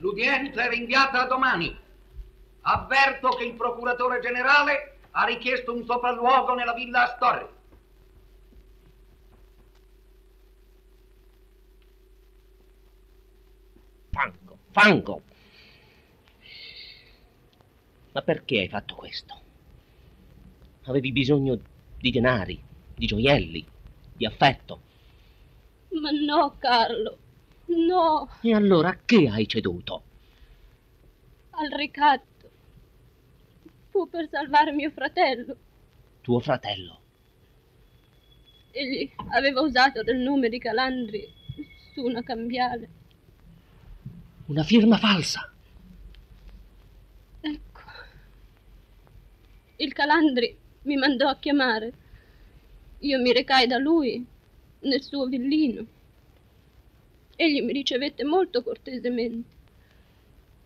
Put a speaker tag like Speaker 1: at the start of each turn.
Speaker 1: sentenza è rinviata a domani. Avverto che il procuratore generale ha richiesto un sopralluogo nella villa Astorre.
Speaker 2: Fango, fango. Ma perché hai fatto questo? Avevi bisogno di denari, di gioielli, di affetto.
Speaker 3: Ma no, Carlo, no.
Speaker 2: E allora a che hai ceduto?
Speaker 3: Al ricatto. Fu per salvare mio fratello.
Speaker 2: Tuo fratello.
Speaker 3: Egli aveva usato del nome di Calandri su una cambiale.
Speaker 2: Una firma falsa.
Speaker 3: Ecco. Il Calandri mi mandò a chiamare. Io mi recai da lui nel suo villino. Egli mi ricevette molto cortesemente.